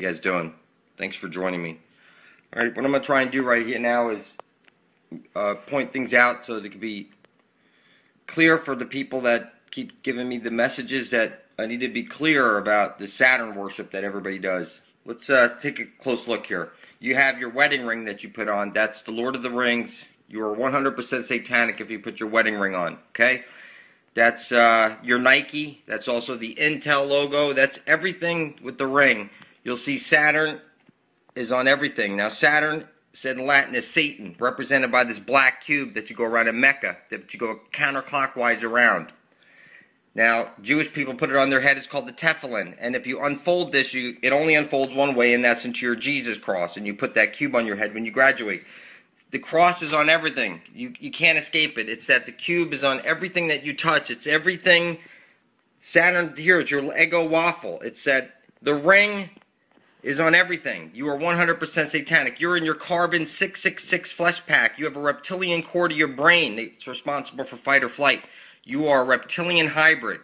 you guys doing? Thanks for joining me. All right, what I'm going to try and do right here now is uh, point things out so that it can be clear for the people that keep giving me the messages that I need to be clear about the Saturn worship that everybody does. Let's uh, take a close look here. You have your wedding ring that you put on. That's the Lord of the Rings. You are 100% satanic if you put your wedding ring on, okay? That's uh, your Nike. That's also the Intel logo. That's everything with the ring. You'll see Saturn is on everything. Now, Saturn, said in Latin, is Satan, represented by this black cube that you go around in Mecca, that you go counterclockwise around. Now, Jewish people put it on their head. It's called the tefillin. And if you unfold this, you it only unfolds one way, and that's into your Jesus cross. And you put that cube on your head when you graduate. The cross is on everything. You, you can't escape it. It's that the cube is on everything that you touch. It's everything. Saturn, here, it's your Eggo waffle. It's that the ring is on everything. You are 100% satanic. You're in your carbon 666 flesh pack. You have a reptilian core to your brain. It's responsible for fight or flight. You are a reptilian hybrid.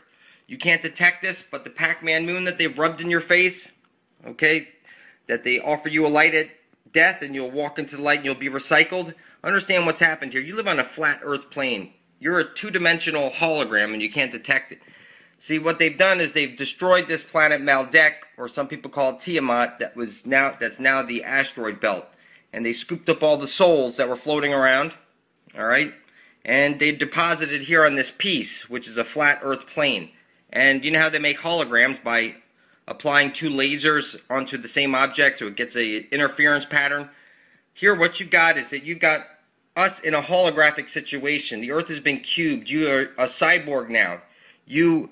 You can't detect this, but the Pac-Man moon that they've rubbed in your face, okay, that they offer you a light at death and you'll walk into the light and you'll be recycled. Understand what's happened here. You live on a flat earth plane. You're a two-dimensional hologram and you can't detect it. See, what they've done is they've destroyed this planet Maldek, or some people call it Tiamat, that was now that's now the asteroid belt. And they scooped up all the souls that were floating around, all right? And they deposited here on this piece, which is a flat earth plane. And you know how they make holograms by applying two lasers onto the same object so it gets a interference pattern. Here what you've got is that you've got us in a holographic situation. The earth has been cubed. You are a cyborg now. You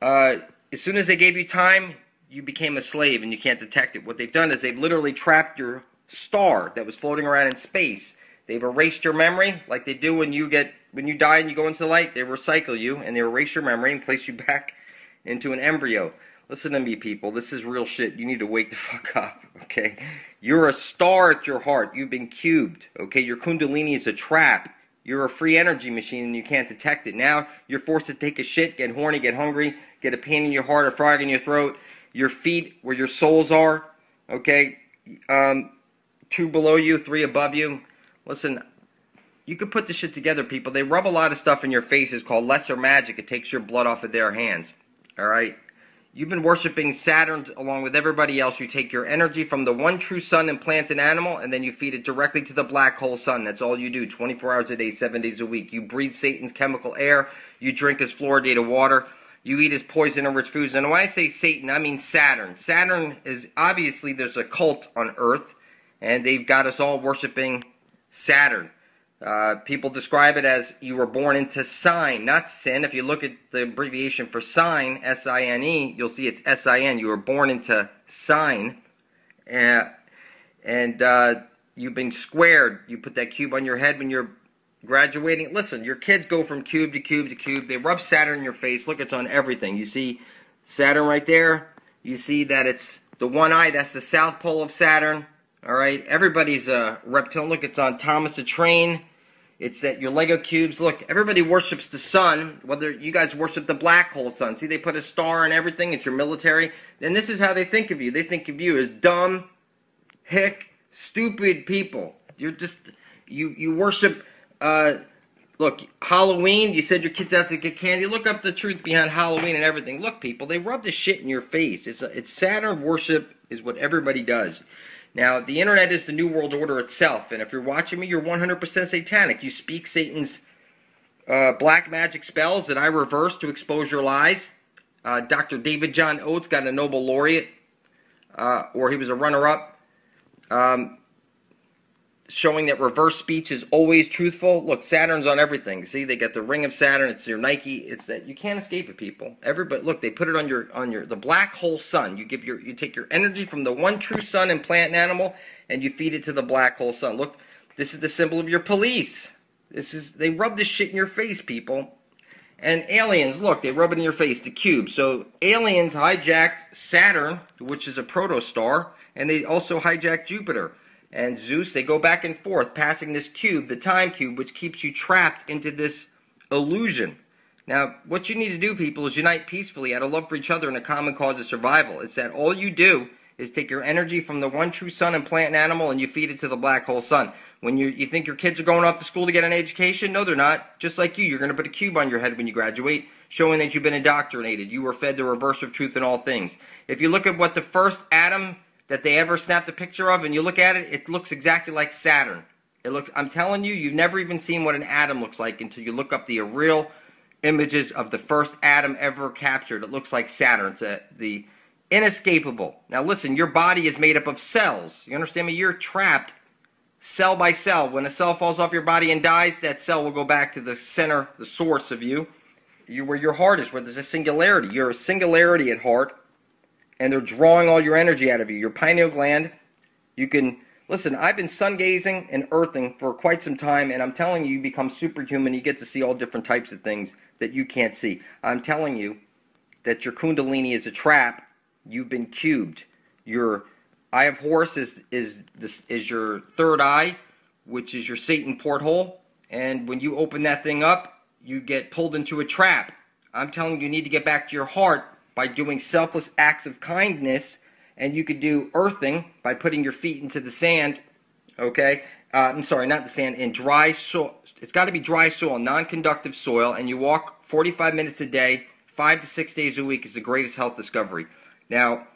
uh, as soon as they gave you time, you became a slave and you can't detect it. What they've done is they've literally trapped your star that was floating around in space. They've erased your memory like they do when you get when you die and you go into the light. They recycle you and they erase your memory and place you back into an embryo. Listen to me, people. This is real shit. You need to wake the fuck up, okay? You're a star at your heart. You've been cubed, okay? Your kundalini is a trap. You're a free energy machine and you can't detect it. Now you're forced to take a shit, get horny, get hungry, get a pain in your heart, a frog in your throat, your feet where your souls are, okay? Um, two below you, three above you. Listen, you could put this shit together, people. They rub a lot of stuff in your faces called lesser magic. It takes your blood off of their hands, all right? You've been worshiping Saturn along with everybody else. You take your energy from the one true sun and plant an animal, and then you feed it directly to the black hole sun. That's all you do 24 hours a day, 7 days a week. You breathe Satan's chemical air. You drink his fluoridated water. You eat his poison and rich foods. And when I say Satan, I mean Saturn. Saturn is obviously there's a cult on Earth, and they've got us all worshiping Saturn. Uh, people describe it as you were born into sine, not sin. If you look at the abbreviation for sine, S-I-N-E, you'll see it's S-I-N. You were born into sine, and uh, you've been squared. You put that cube on your head when you're graduating. Listen, your kids go from cube to cube to cube. They rub Saturn in your face. Look, it's on everything. You see Saturn right there. You see that it's the one eye. That's the south pole of Saturn. All right. Everybody's a reptilian. Look, it's on Thomas the Train. It's that your Lego cubes. Look, everybody worships the sun. Whether you guys worship the black hole sun. See, they put a star and everything. It's your military. And this is how they think of you. They think of you as dumb, hick, stupid people. You're just you you worship uh, look, Halloween, you said your kids out to get candy. Look up the truth behind Halloween and everything. Look, people, they rub the shit in your face. It's, a, it's Saturn worship is what everybody does. Now, the internet is the new world order itself, and if you're watching me, you're 100% satanic. You speak Satan's uh, black magic spells that I reverse to expose your lies. Uh, Dr. David John Oates got a Nobel laureate, uh, or he was a runner-up. Um, showing that reverse speech is always truthful. Look, Saturn's on everything. See, they got the ring of Saturn. It's your Nike. It's that you can't escape it, people. Everybody, look, they put it on your on your the black hole sun. You give your you take your energy from the one true sun and plant and animal, and you feed it to the black hole sun. Look, this is the symbol of your police. This is they rub this shit in your face, people. And aliens, look, they rub it in your face, the cube. So aliens hijacked Saturn, which is a protostar, and they also hijacked Jupiter and Zeus, they go back and forth, passing this cube, the time cube, which keeps you trapped into this illusion. Now, what you need to do, people, is unite peacefully out of love for each other and a common cause of survival. It's that all you do is take your energy from the one true sun and plant and animal and you feed it to the black hole sun. When you, you think your kids are going off to school to get an education, no, they're not. Just like you, you're going to put a cube on your head when you graduate, showing that you've been indoctrinated. You were fed the reverse of truth in all things. If you look at what the first atom that they ever snapped a picture of and you look at it, it looks exactly like Saturn. It looks, I'm telling you, you've never even seen what an atom looks like until you look up the real images of the first atom ever captured. It looks like Saturn. It's a, the inescapable. Now listen, your body is made up of cells. You understand me? You're trapped cell by cell. When a cell falls off your body and dies, that cell will go back to the center, the source of you, you where your heart is, where there's a singularity. You're a singularity at heart, and they're drawing all your energy out of you. Your pineal gland, you can listen. I've been sun gazing and earthing for quite some time, and I'm telling you, you become superhuman. You get to see all different types of things that you can't see. I'm telling you that your kundalini is a trap. You've been cubed. Your Eye of Horus is is this is your third eye, which is your Satan porthole. And when you open that thing up, you get pulled into a trap. I'm telling you, you need to get back to your heart by doing selfless acts of kindness. And you could do earthing by putting your feet into the sand. Okay, uh, I'm sorry, not the sand, in dry soil. It's got to be dry soil, non-conductive soil, and you walk 45 minutes a day, five to six days a week is the greatest health discovery. Now,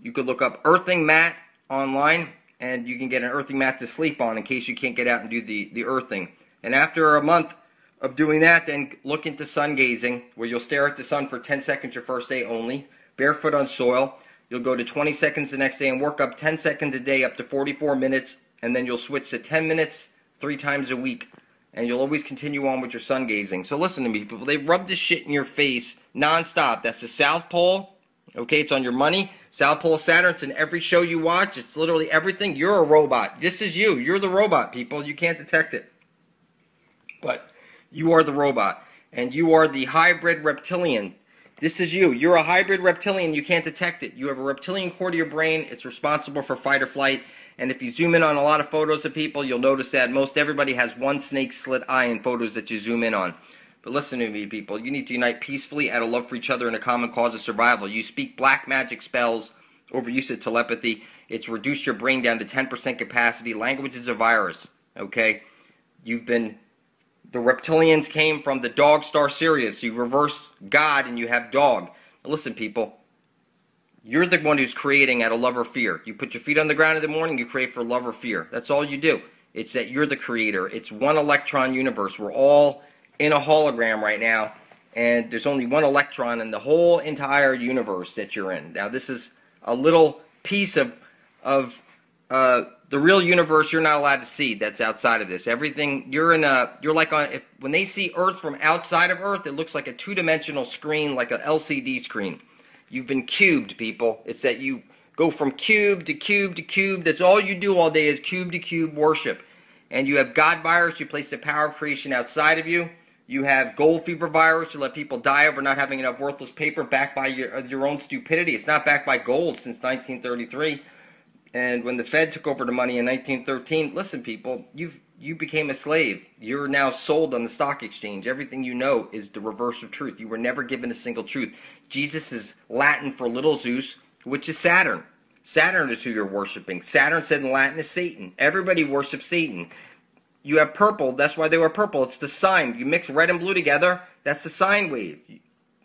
you could look up earthing mat online and you can get an earthing mat to sleep on in case you can't get out and do the, the earthing. And after a month of doing that, then look into sun gazing, where you'll stare at the sun for 10 seconds your first day only, barefoot on soil. You'll go to 20 seconds the next day and work up 10 seconds a day up to 44 minutes, and then you'll switch to 10 minutes three times a week. And you'll always continue on with your sun gazing. So listen to me, people. They rub this shit in your face nonstop. That's the South Pole. Okay, it's on your money. South Pole Saturn, it's in every show you watch. It's literally everything. You're a robot. This is you. You're the robot, people. You can't detect it. But you are the robot. And you are the hybrid reptilian. This is you. You're a hybrid reptilian. You can't detect it. You have a reptilian core to your brain. It's responsible for fight or flight. And if you zoom in on a lot of photos of people, you'll notice that most everybody has one snake slit eye in photos that you zoom in on. But listen to me, people. You need to unite peacefully out of love for each other and a common cause of survival. You speak black magic spells, overuse of telepathy. It's reduced your brain down to 10% capacity. Language is a virus, okay? You've been... The reptilians came from the dog star Sirius. You reverse God and you have dog. Now listen, people. You're the one who's creating out of love or fear. You put your feet on the ground in the morning, you create for love or fear. That's all you do. It's that you're the creator. It's one electron universe. We're all in a hologram right now, and there's only one electron in the whole entire universe that you're in. Now, this is a little piece of of uh, the real universe you're not allowed to see. That's outside of this. Everything you're in a you're like on if when they see Earth from outside of Earth, it looks like a two-dimensional screen, like an LCD screen. You've been cubed, people. It's that you go from cube to cube to cube. That's all you do all day is cube to cube worship. And you have God virus. You place the power of creation outside of you. You have gold fever virus. You let people die over not having enough worthless paper backed by your, your own stupidity. It's not backed by gold since 1933. And when the Fed took over the money in 1913, listen, people, you've you became a slave. You're now sold on the stock exchange. Everything you know is the reverse of truth. You were never given a single truth. Jesus is Latin for little Zeus, which is Saturn. Saturn is who you're worshiping. Saturn said in Latin is Satan. Everybody worships Satan you have purple. That's why they were purple. It's the sign. You mix red and blue together. That's the sine wave.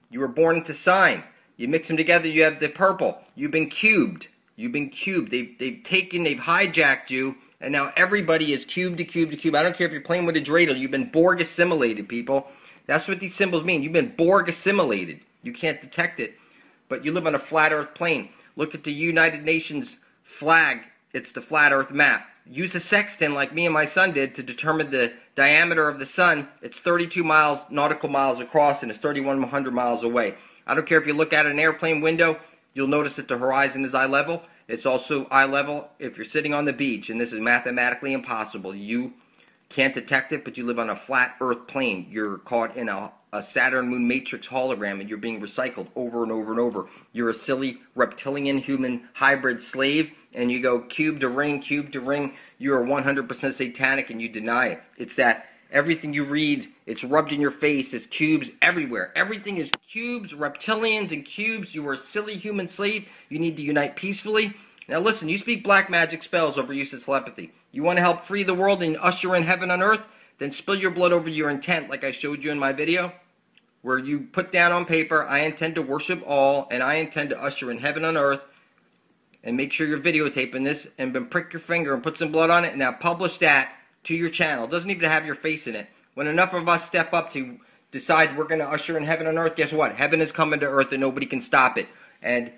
You were born into sine. You mix them together. You have the purple. You've been cubed. You've been cubed. They've, they've taken, they've hijacked you, and now everybody is cube to cube to cube. I don't care if you're playing with a dreidel. You've been Borg assimilated, people. That's what these symbols mean. You've been Borg assimilated. You can't detect it, but you live on a flat Earth plane. Look at the United Nations flag. It's the flat Earth map use a sextant like me and my son did to determine the diameter of the sun. It's 32 miles, nautical miles across, and it's 3,100 miles away. I don't care if you look at an airplane window, you'll notice that the horizon is eye level. It's also eye level if you're sitting on the beach, and this is mathematically impossible. You can't detect it, but you live on a flat Earth plane. You're caught in a, a Saturn moon matrix hologram, and you're being recycled over and over and over. You're a silly reptilian human hybrid slave and you go cube to ring, cube to ring, you are 100% satanic and you deny it. It's that everything you read, it's rubbed in your face, it's cubes everywhere. Everything is cubes, reptilians and cubes. You are a silly human slave. You need to unite peacefully. Now listen, you speak black magic spells over use of telepathy. You want to help free the world and usher in heaven on earth? Then spill your blood over your intent like I showed you in my video where you put down on paper, I intend to worship all and I intend to usher in heaven on earth and make sure you're videotaping this and then prick your finger and put some blood on it and now publish that to your channel. It doesn't even have your face in it. When enough of us step up to decide we're going to usher in heaven on earth, guess what? Heaven is coming to earth and nobody can stop it. And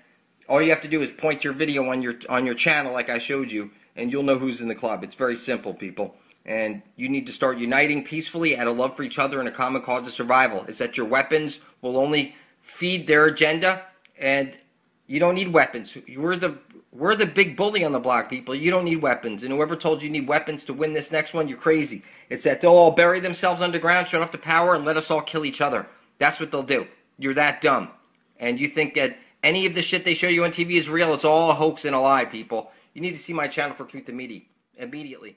all you have to do is point your video on your on your channel like I showed you and you'll know who's in the club. It's very simple, people. And you need to start uniting peacefully out of love for each other and a common cause of survival. Is that your weapons will only feed their agenda and you don't need weapons. We're the we're the big bully on the block, people. You don't need weapons. And whoever told you you need weapons to win this next one, you're crazy. It's that they'll all bury themselves underground, shut off the power, and let us all kill each other. That's what they'll do. You're that dumb. And you think that any of the shit they show you on TV is real. It's all a hoax and a lie, people. You need to see my channel for Truth Immediately. Immediately.